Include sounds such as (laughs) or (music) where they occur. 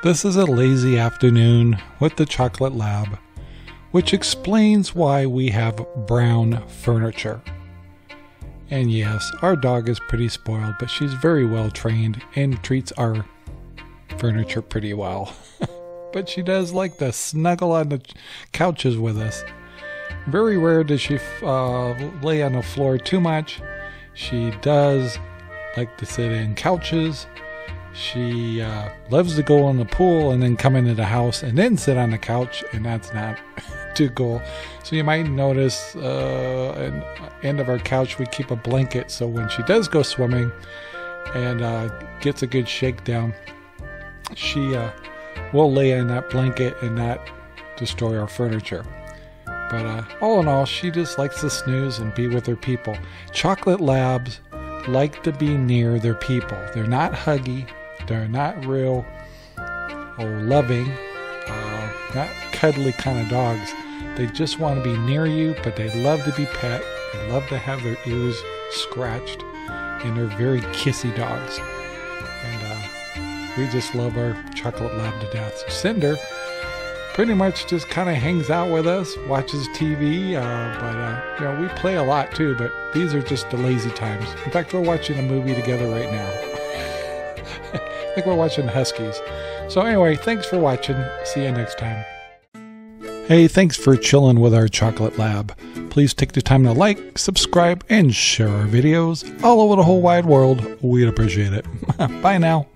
This is a lazy afternoon with the Chocolate Lab, which explains why we have brown furniture. And yes, our dog is pretty spoiled, but she's very well trained and treats our furniture pretty well. (laughs) but she does like to snuggle on the couches with us. Very rare does she uh, lay on the floor too much. She does like to sit in couches. She uh, loves to go in the pool and then come into the house and then sit on the couch, and that's not (laughs) too cool. So you might notice uh, the end of our couch we keep a blanket so when she does go swimming and uh, gets a good shakedown, she uh, will lay in that blanket and not destroy our furniture. But uh, all in all, she just likes to snooze and be with her people. Chocolate Labs like to be near their people. They're not huggy, they're not real oh, loving, uh, not cuddly kind of dogs. They just want to be near you, but they love to be pet. They love to have their ears scratched, and they're very kissy dogs. And uh, we just love our chocolate lab to death. So Cinder pretty much just kind of hangs out with us, watches TV. Uh, but uh, you know, we play a lot too. But these are just the lazy times. In fact, we're watching a movie together right now. (laughs) We're watching Huskies. So anyway, thanks for watching. See you next time. Hey, thanks for chilling with our chocolate lab. Please take the time to like, subscribe, and share our videos all over the whole wide world. We'd appreciate it. (laughs) Bye now.